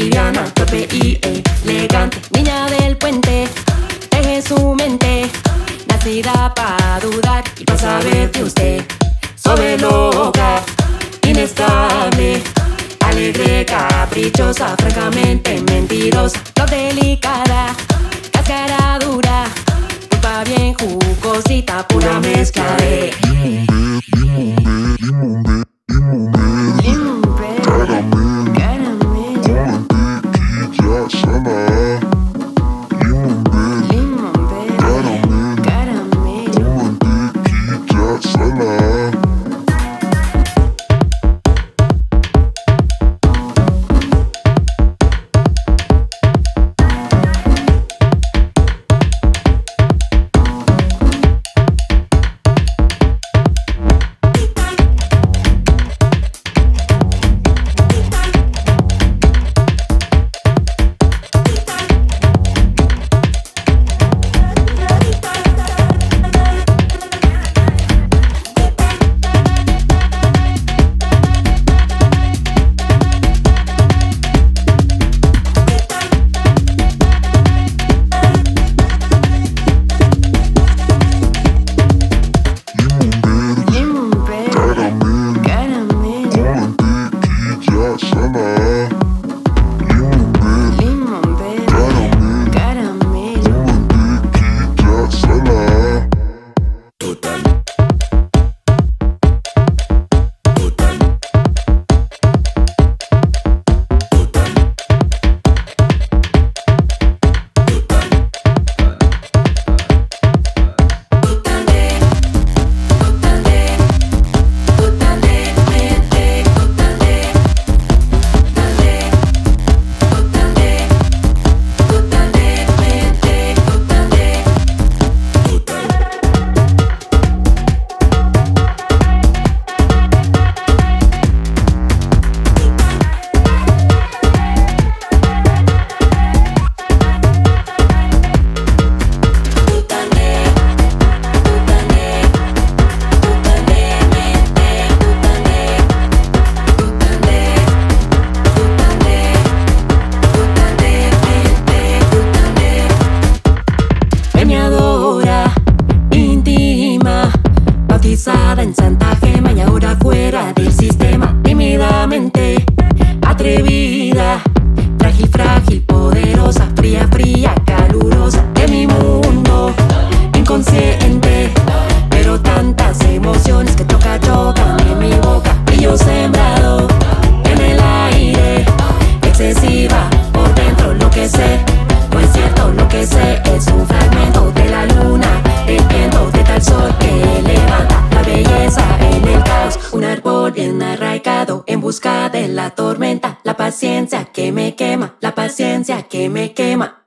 liviana, torpe y elegante. Niña del puente, deje su mente, nacida para dudar y para saber de usted. mentirosa, francamente mentirosa, no delicada, cáscara dura, pulpa bien jugosita, pura mezcla de. ahora fuera del sistema, tímidamente atrevida. en la tormenta, la paciencia que me quema, la paciencia que me quema.